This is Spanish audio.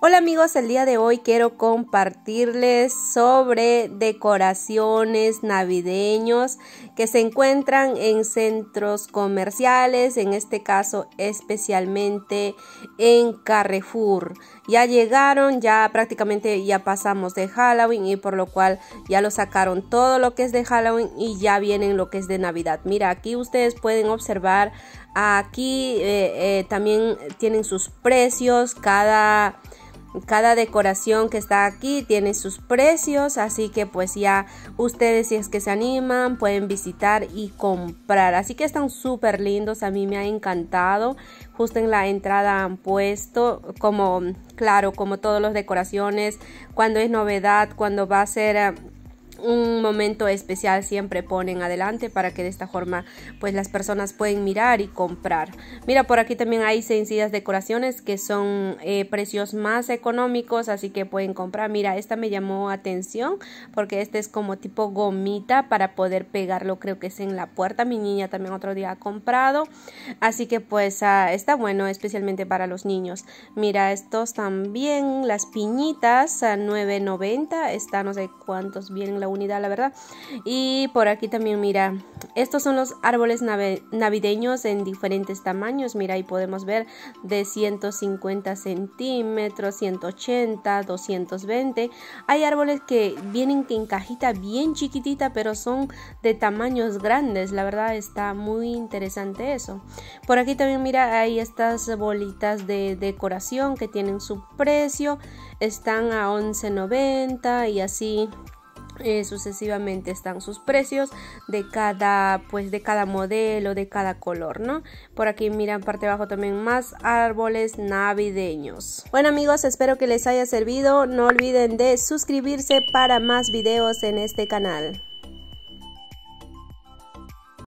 Hola amigos, el día de hoy quiero compartirles sobre decoraciones navideños que se encuentran en centros comerciales, en este caso especialmente en Carrefour. Ya llegaron, ya prácticamente ya pasamos de Halloween y por lo cual ya lo sacaron todo lo que es de Halloween y ya vienen lo que es de Navidad. Mira, aquí ustedes pueden observar, aquí eh, eh, también tienen sus precios, cada cada decoración que está aquí tiene sus precios, así que pues ya ustedes si es que se animan pueden visitar y comprar. Así que están súper lindos, a mí me ha encantado. Justo en la entrada han puesto como, claro, como todas las decoraciones, cuando es novedad, cuando va a ser eh, un momento especial siempre ponen adelante para que de esta forma pues las personas pueden mirar y comprar. Mira por aquí también hay sencillas decoraciones que son eh, precios más económicos así que pueden comprar. Mira esta me llamó atención porque este es como tipo gomita para poder pegarlo creo que es en la puerta. Mi niña también otro día ha comprado así que pues ah, está bueno especialmente para los niños. Mira estos también las piñitas a 9.90 está no sé cuántos vienen la unidad, la verdad. Y por aquí también, mira, estos son los árboles navideños en diferentes tamaños. Mira, ahí podemos ver de 150 centímetros, 180, 220. Hay árboles que vienen en cajita bien chiquitita, pero son de tamaños grandes. La verdad está muy interesante eso. Por aquí también, mira, hay estas bolitas de decoración que tienen su precio. Están a 11.90 y así eh, sucesivamente están sus precios de cada pues de cada modelo de cada color no por aquí miran parte abajo también más árboles navideños. Bueno amigos espero que les haya servido. No olviden de suscribirse para más videos en este canal